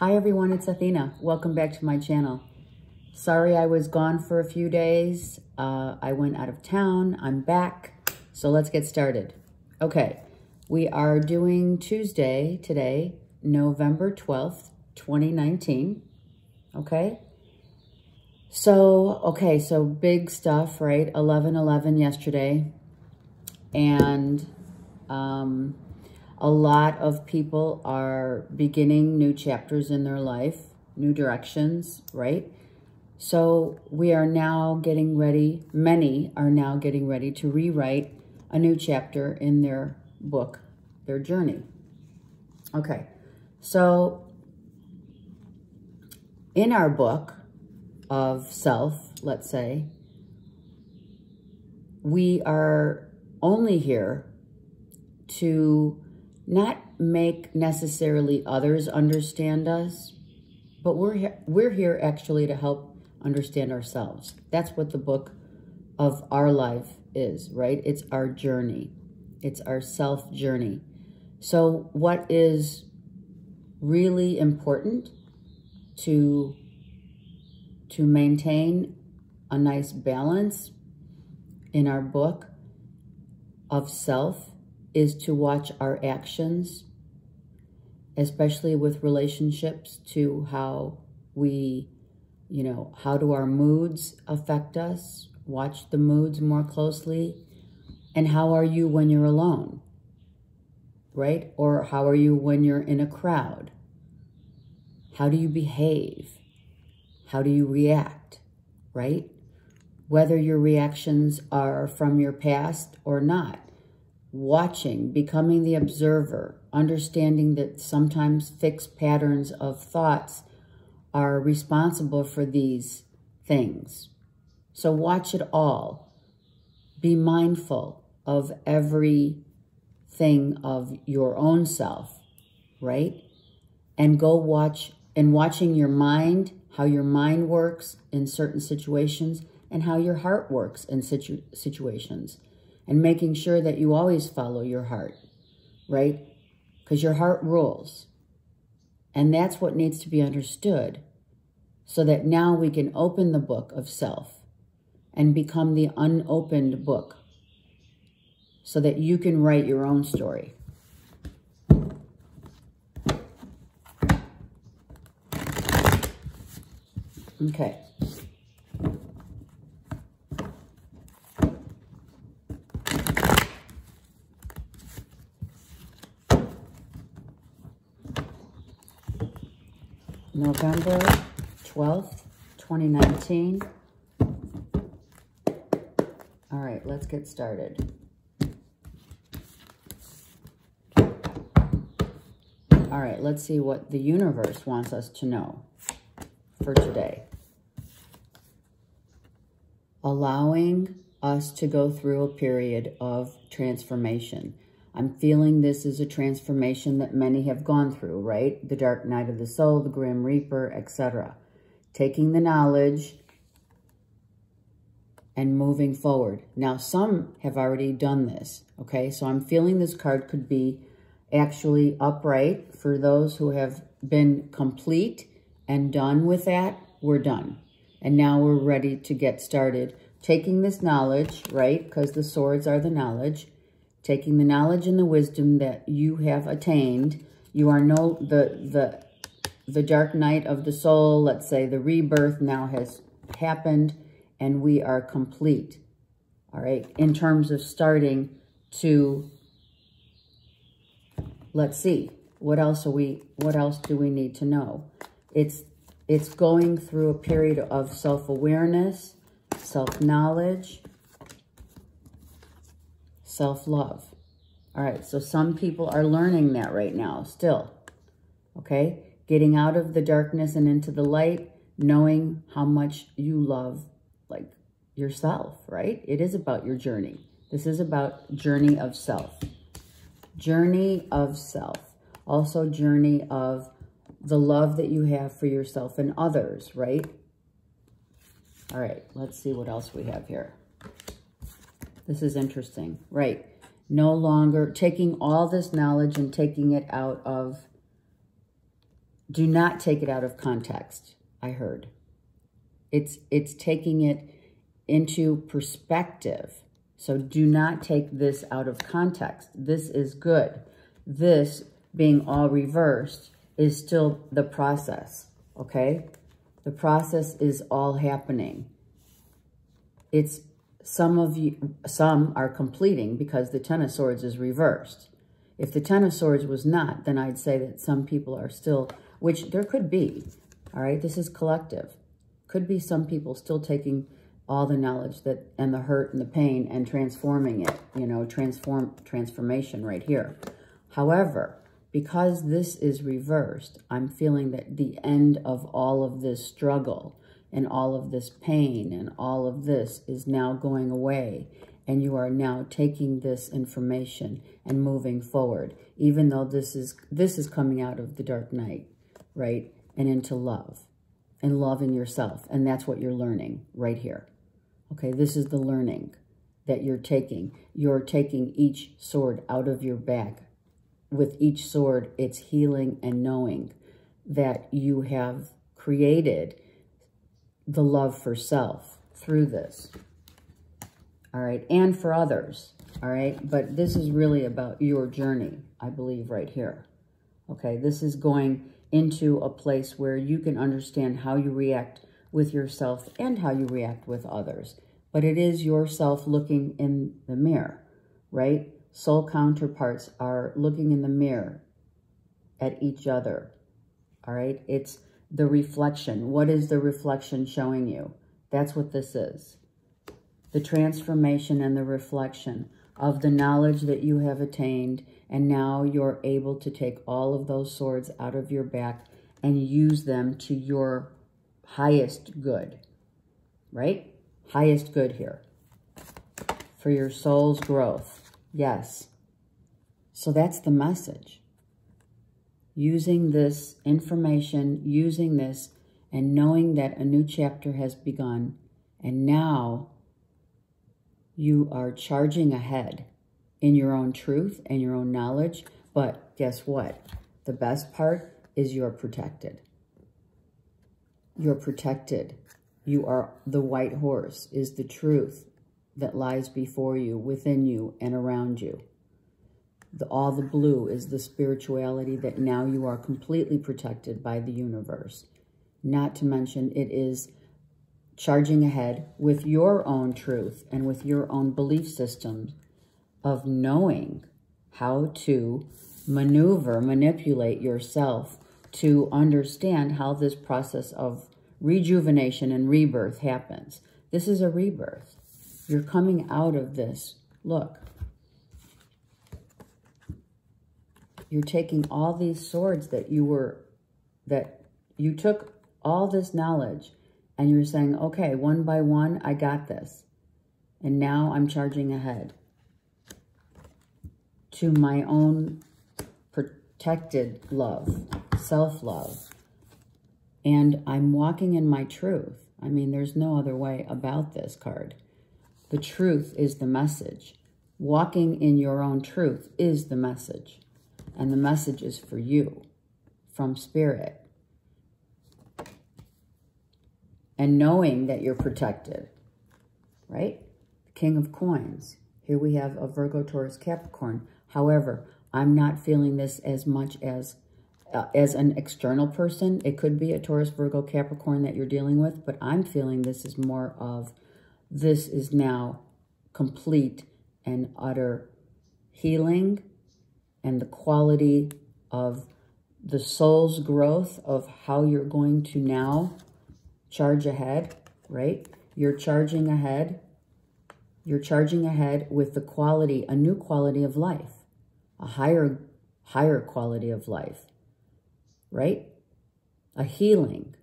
Hi everyone, it's Athena. Welcome back to my channel. Sorry I was gone for a few days. Uh, I went out of town. I'm back. So let's get started. Okay, we are doing Tuesday today, November 12th, 2019. Okay. So, okay, so big stuff, right? 11-11 yesterday. And um, a lot of people are beginning new chapters in their life, new directions, right? So we are now getting ready, many are now getting ready to rewrite a new chapter in their book, their journey. Okay, so in our book of self, let's say, we are only here to not make necessarily others understand us, but we're, we're here actually to help understand ourselves. That's what the book of our life is, right? It's our journey. It's our self journey. So what is really important to, to maintain a nice balance in our book of self is to watch our actions, especially with relationships to how we, you know, how do our moods affect us? Watch the moods more closely. And how are you when you're alone? Right? Or how are you when you're in a crowd? How do you behave? How do you react? Right? Whether your reactions are from your past or not watching, becoming the observer, understanding that sometimes fixed patterns of thoughts are responsible for these things. So watch it all. Be mindful of every thing of your own self, right? And go watch, and watching your mind, how your mind works in certain situations, and how your heart works in situ situations and making sure that you always follow your heart, right? Because your heart rules. And that's what needs to be understood so that now we can open the book of self and become the unopened book so that you can write your own story. Okay. November 12th, 2019. All right, let's get started. All right, let's see what the universe wants us to know for today. Allowing us to go through a period of transformation. I'm feeling this is a transformation that many have gone through, right? The dark night of the soul, the grim reaper, etc. Taking the knowledge and moving forward. Now, some have already done this, okay? So I'm feeling this card could be actually upright for those who have been complete and done with that. We're done. And now we're ready to get started. Taking this knowledge, right? Because the swords are the knowledge taking the knowledge and the wisdom that you have attained. You are no, the, the, the dark night of the soul, let's say the rebirth now has happened and we are complete. All right. In terms of starting to, let's see, what else are we, what else do we need to know? It's, it's going through a period of self-awareness, self-knowledge, self-love. All right, so some people are learning that right now still, okay? Getting out of the darkness and into the light, knowing how much you love, like, yourself, right? It is about your journey. This is about journey of self. Journey of self. Also journey of the love that you have for yourself and others, right? All right, let's see what else we have here. This is interesting. Right. No longer taking all this knowledge and taking it out of do not take it out of context, I heard. It's, it's taking it into perspective. So do not take this out of context. This is good. This being all reversed is still the process, okay? The process is all happening. It's some of you, some are completing because the Ten of Swords is reversed. If the Ten of Swords was not, then I'd say that some people are still, which there could be, all right? This is collective. Could be some people still taking all the knowledge that and the hurt and the pain and transforming it, you know, transform transformation right here. However, because this is reversed, I'm feeling that the end of all of this struggle and all of this pain and all of this is now going away. And you are now taking this information and moving forward, even though this is this is coming out of the dark night, right? And into love and loving yourself. And that's what you're learning right here. Okay, this is the learning that you're taking. You're taking each sword out of your bag. With each sword, it's healing and knowing that you have created the love for self through this. All right. And for others. All right. But this is really about your journey, I believe, right here. Okay. This is going into a place where you can understand how you react with yourself and how you react with others. But it is yourself looking in the mirror, right? Soul counterparts are looking in the mirror at each other, all right? It's the reflection. What is the reflection showing you? That's what this is. The transformation and the reflection of the knowledge that you have attained, and now you're able to take all of those swords out of your back and use them to your highest good, right? Highest good here for your soul's growth. Yes. So that's the message using this information, using this, and knowing that a new chapter has begun. And now you are charging ahead in your own truth and your own knowledge. But guess what? The best part is you're protected. You're protected. You are the white horse is the truth that lies before you, within you, and around you. The, all the blue is the spirituality that now you are completely protected by the universe. Not to mention it is charging ahead with your own truth and with your own belief system of knowing how to maneuver, manipulate yourself to understand how this process of rejuvenation and rebirth happens. This is a rebirth. You're coming out of this. Look, you're taking all these swords that you were, that you took all this knowledge and you're saying, okay, one by one, I got this. And now I'm charging ahead to my own protected love, self-love. And I'm walking in my truth. I mean, there's no other way about this card. The truth is the message. Walking in your own truth is the message. And the message is for you from Spirit. And knowing that you're protected, right? King of Coins. Here we have a Virgo, Taurus, Capricorn. However, I'm not feeling this as much as uh, as an external person. It could be a Taurus, Virgo, Capricorn that you're dealing with, but I'm feeling this is more of this is now complete and utter healing and the quality of the soul's growth of how you're going to now charge ahead, right? You're charging ahead. You're charging ahead with the quality, a new quality of life, a higher, higher quality of life, right? A healing,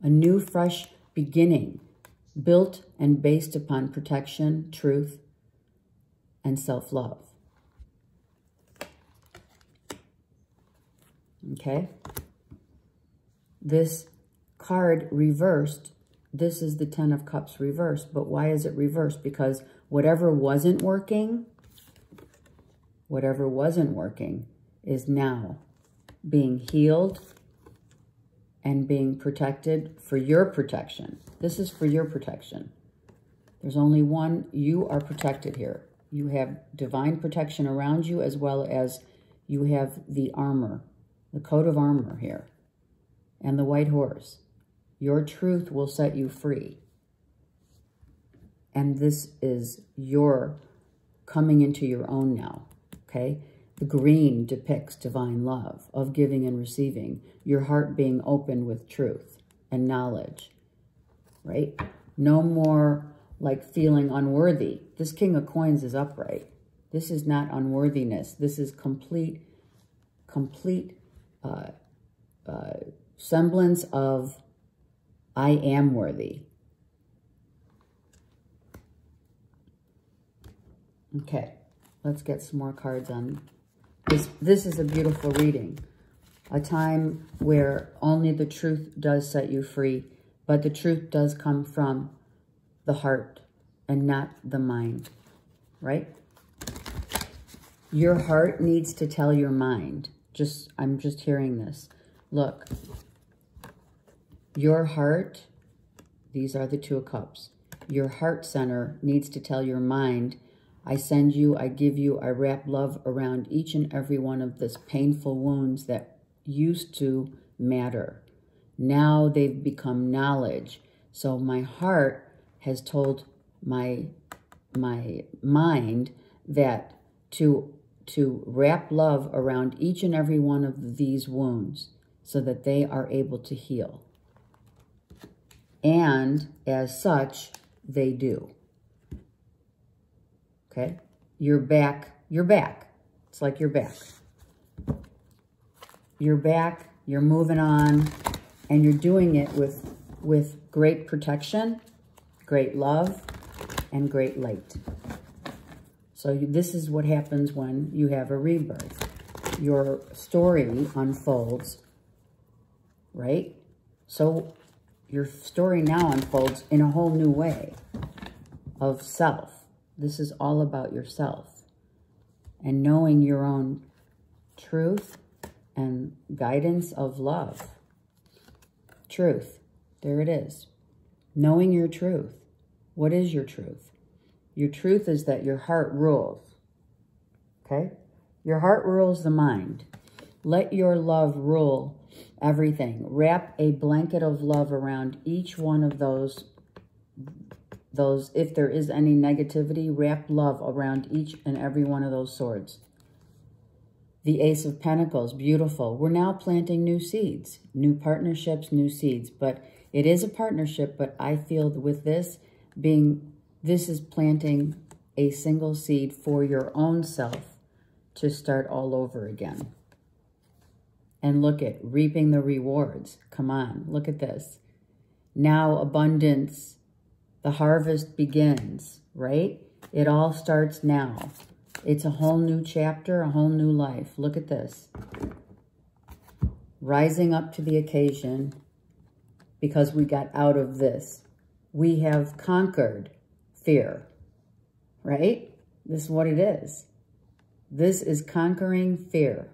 a new, fresh beginning, built and based upon protection, truth, and self-love. Okay? This card reversed, this is the Ten of Cups reversed. But why is it reversed? Because whatever wasn't working, whatever wasn't working is now being healed and being protected for your protection. This is for your protection. There's only one. You are protected here. You have divine protection around you as well as you have the armor, the coat of armor here, and the white horse. Your truth will set you free. And this is your coming into your own now, okay? The green depicts divine love of giving and receiving, your heart being open with truth and knowledge, right? No more like feeling unworthy. This King of Coins is upright. This is not unworthiness. This is complete, complete uh, uh, semblance of I am worthy. Okay, let's get some more cards on this, this is a beautiful reading. A time where only the truth does set you free, but the truth does come from the heart and not the mind, right? Your heart needs to tell your mind. Just, I'm just hearing this. Look, your heart, these are the two of cups. Your heart center needs to tell your mind I send you, I give you, I wrap love around each and every one of this painful wounds that used to matter. Now they've become knowledge. So my heart has told my my mind that to to wrap love around each and every one of these wounds so that they are able to heal. And as such, they do. Okay? You're back. You're back. It's like you're back. You're back. You're moving on. And you're doing it with, with great protection, great love, and great light. So this is what happens when you have a rebirth. Your story unfolds, right? So your story now unfolds in a whole new way of self. This is all about yourself and knowing your own truth and guidance of love. Truth. There it is. Knowing your truth. What is your truth? Your truth is that your heart rules. Okay? Your heart rules the mind. Let your love rule everything. Wrap a blanket of love around each one of those those, if there is any negativity, wrap love around each and every one of those swords. The Ace of Pentacles, beautiful. We're now planting new seeds, new partnerships, new seeds. But it is a partnership, but I feel with this being, this is planting a single seed for your own self to start all over again. And look at reaping the rewards. Come on, look at this. Now abundance the harvest begins, right? It all starts now. It's a whole new chapter, a whole new life. Look at this. Rising up to the occasion because we got out of this. We have conquered fear, right? This is what it is. This is conquering fear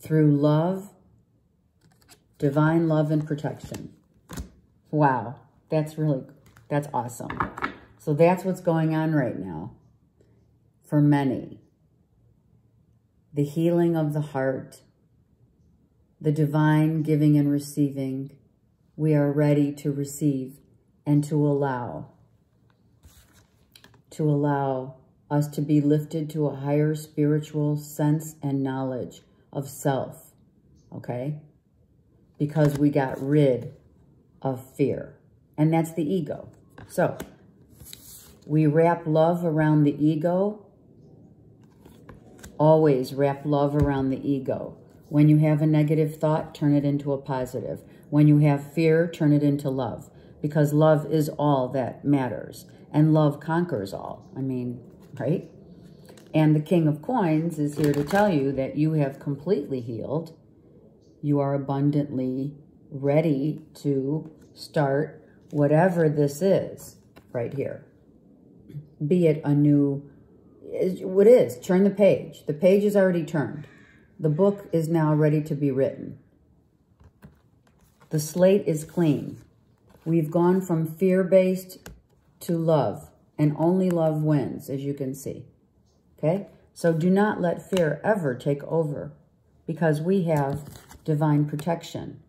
through love, divine love and protection. Wow, that's really that's awesome. So that's what's going on right now for many. The healing of the heart, the divine giving and receiving. We are ready to receive and to allow, to allow us to be lifted to a higher spiritual sense and knowledge of self, okay? Because we got rid of fear, and that's the ego. So, we wrap love around the ego. Always wrap love around the ego. When you have a negative thought, turn it into a positive. When you have fear, turn it into love. Because love is all that matters. And love conquers all. I mean, right? And the King of Coins is here to tell you that you have completely healed. You are abundantly ready to start whatever this is right here, be it a new, what is, turn the page. The page is already turned. The book is now ready to be written. The slate is clean. We've gone from fear-based to love, and only love wins, as you can see. Okay? So do not let fear ever take over because we have divine protection.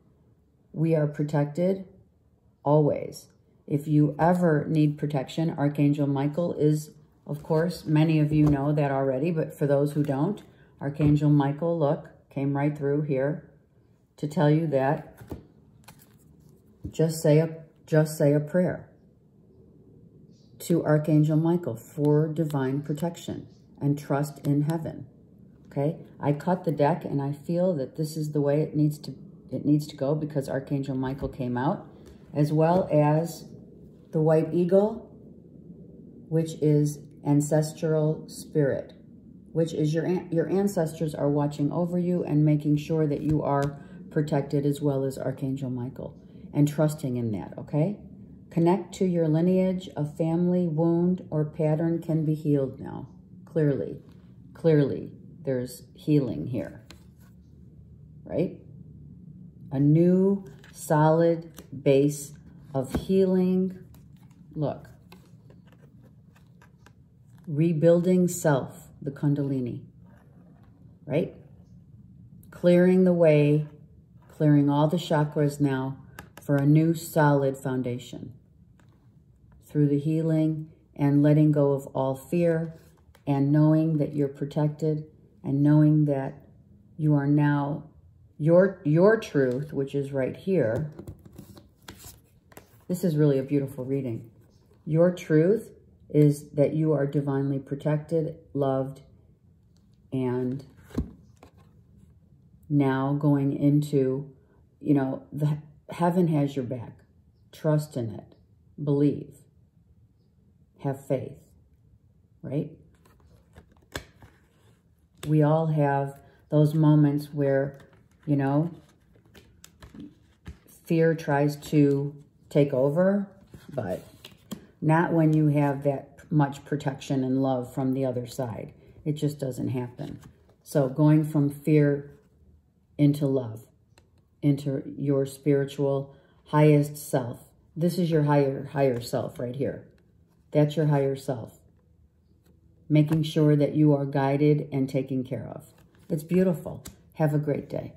We are protected always. If you ever need protection, Archangel Michael is, of course, many of you know that already, but for those who don't, Archangel Michael, look, came right through here to tell you that just say a, just say a prayer to Archangel Michael for divine protection and trust in heaven. Okay, I cut the deck and I feel that this is the way it needs to it needs to go because Archangel Michael came out, as well as the white eagle, which is ancestral spirit, which is your your ancestors are watching over you and making sure that you are protected as well as Archangel Michael and trusting in that, okay? Connect to your lineage, a family wound or pattern can be healed now. Clearly, clearly, there's healing here, right? A new solid base of healing. Look, rebuilding self, the Kundalini, right? Clearing the way, clearing all the chakras now for a new solid foundation through the healing and letting go of all fear and knowing that you're protected and knowing that you are now your your truth, which is right here. This is really a beautiful reading. Your truth is that you are divinely protected, loved, and now going into, you know, the Heaven has your back. Trust in it. Believe. Have faith. Right? We all have those moments where, you know, fear tries to take over, but not when you have that much protection and love from the other side. It just doesn't happen. So going from fear into love into your spiritual highest self. This is your higher, higher self right here. That's your higher self. Making sure that you are guided and taken care of. It's beautiful. Have a great day.